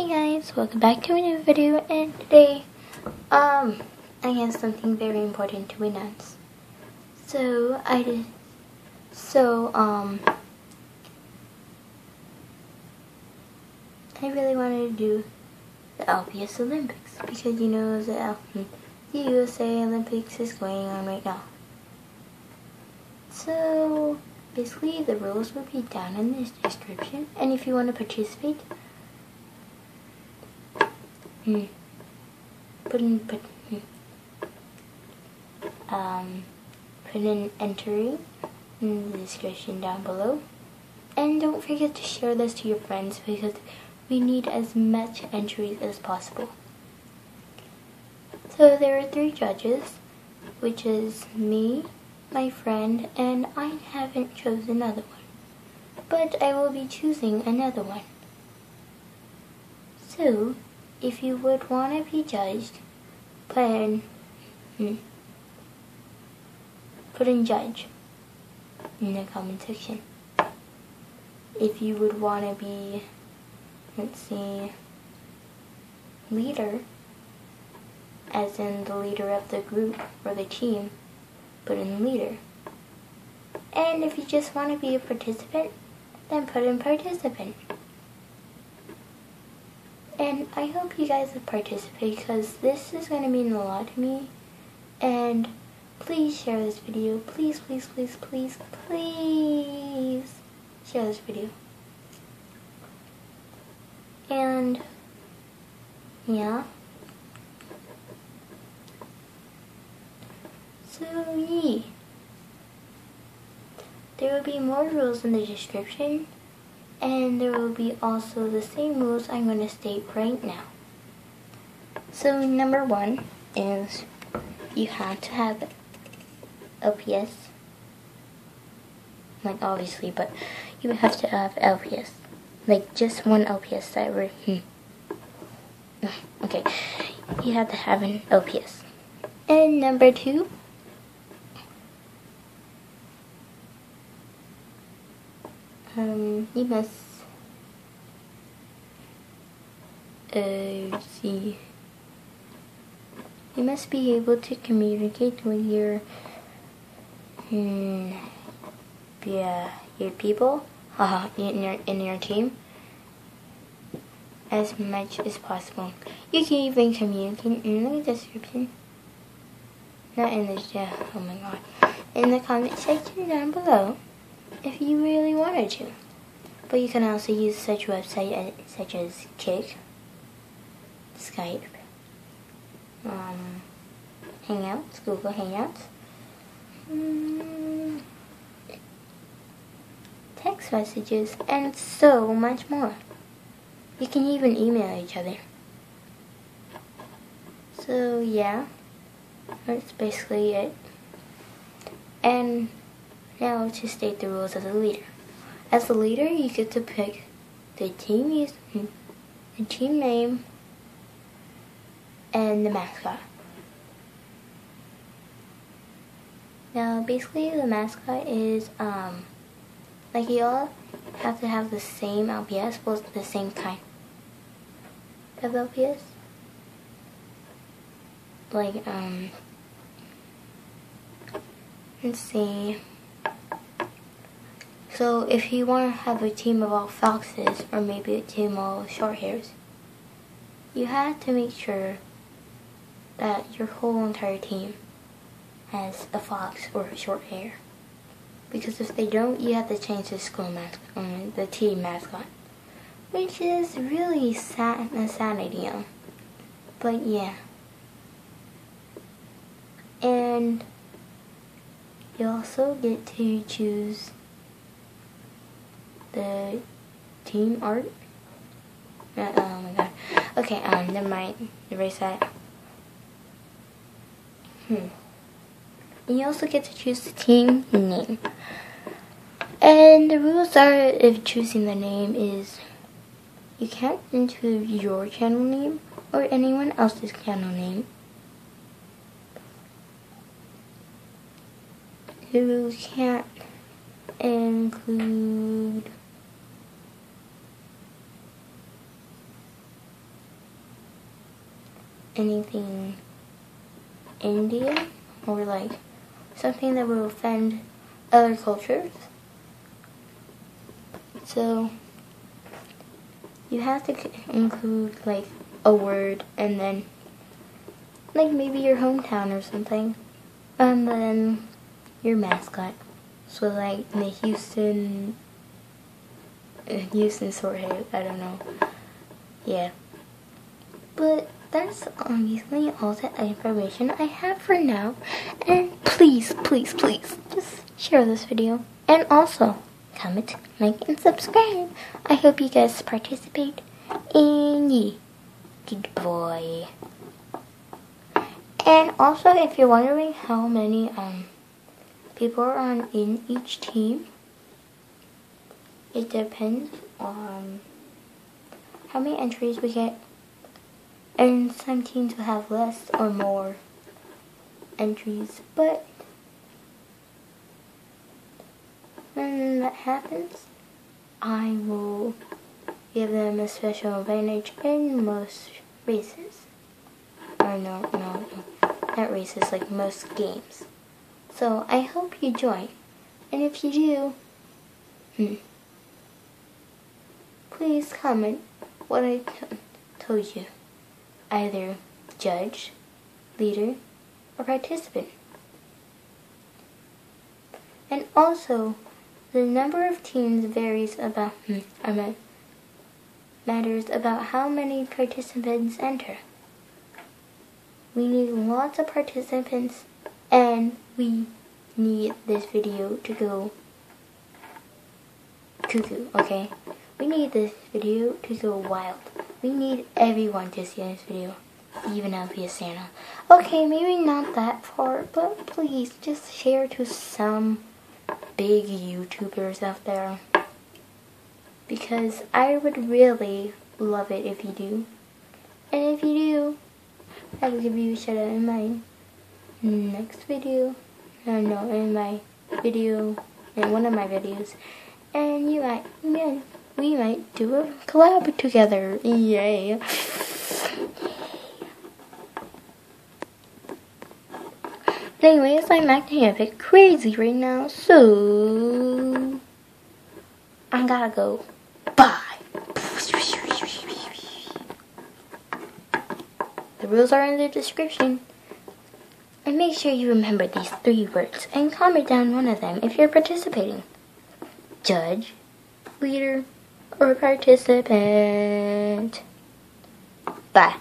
Hey guys, welcome back to a new video and today um I have something very important to announce. So I did so um I really wanted to do the LPS Olympics because you know the, the USA Olympics is going on right now. So basically the rules will be down in the description and if you want to participate Put in put um put in entry in the description down below. And don't forget to share this to your friends because we need as much entries as possible. So there are three judges, which is me, my friend, and I haven't chosen another one. But I will be choosing another one. So, if you would want to be judged, put in, hmm, put in judge in the comment section. If you would want to be, let's see, leader, as in the leader of the group or the team, put in leader. And if you just want to be a participant, then put in participant. And I hope you guys will participate because this is going to mean a lot to me. And please share this video. Please, please, please, please, please share this video. And yeah. So yeah. There will be more rules in the description. And there will be also the same rules I'm going to state right now. So number one is you have to have LPS. Like obviously, but you have to have LPS. Like just one LPS server. Hmm. Okay, you have to have an LPS. And number two, um, you must uh, see. You must be able to communicate with your hmm, yeah, your people uh, in your in your team as much as possible. You can even communicate in the description. Not in the yeah, oh my god. In the comment section down below if you really wanted to. But you can also use such websites such as Kik, Skype, um, Hangouts, Google Hangouts, mm, text messages, and so much more. You can even email each other. So yeah, that's basically it. And now to state the rules as a leader. As a leader, you get to pick the team the team name, and the mascot. Now, basically, the mascot is um, like you all have to have the same LPS, well, the same kind of LPS. Like um, let's see. So if you want to have a team of all foxes or maybe a team of all short hairs, you have to make sure that your whole entire team has a fox or a short hair. Because if they don't, you have to change the school mascot, um, the team mascot. Which is really sad, a sad idea. But yeah. And you also get to choose the team art. Uh, oh my god. Okay, um, never mind. Erase that. Hmm. And you also get to choose the team name. And the rules are if choosing the name is you can't include your channel name or anyone else's channel name. You can't include anything Indian or like something that will offend other cultures. So you have to include like a word and then like maybe your hometown or something. And then your mascot. So like the Houston uh, Houston hair, I don't know. Yeah. But that's obviously all the information I have for now. And please, please, please, just share this video. And also, comment, like, and subscribe. I hope you guys participate. And yeah, good boy. And also, if you're wondering how many um people are on in each team, it depends on how many entries we get. And some teams will have less or more entries, but when that happens, I will give them a special advantage in most races. Or no, no, no, not races, like most games. So I hope you join. And if you do, hmm, please comment what I told you. Either judge, leader, or participant. And also, the number of teams varies about, hmm, matters about how many participants enter. We need lots of participants and we need this video to go cuckoo, okay? We need this video to go wild. We need everyone to see this video, even Alfia Santa. Okay, maybe not that far, but please just share to some big YouTubers out there. Because I would really love it if you do. And if you do, I will give you a shout out in my next video. No, no, in my video, in one of my videos. And you might, man, we might do a collab together. Yay. Anyways, I'm acting a bit crazy right now, so I gotta go. Bye. The rules are in the description. And make sure you remember these three words and comment down one of them if you're participating. Judge, leader, or participant. Bye.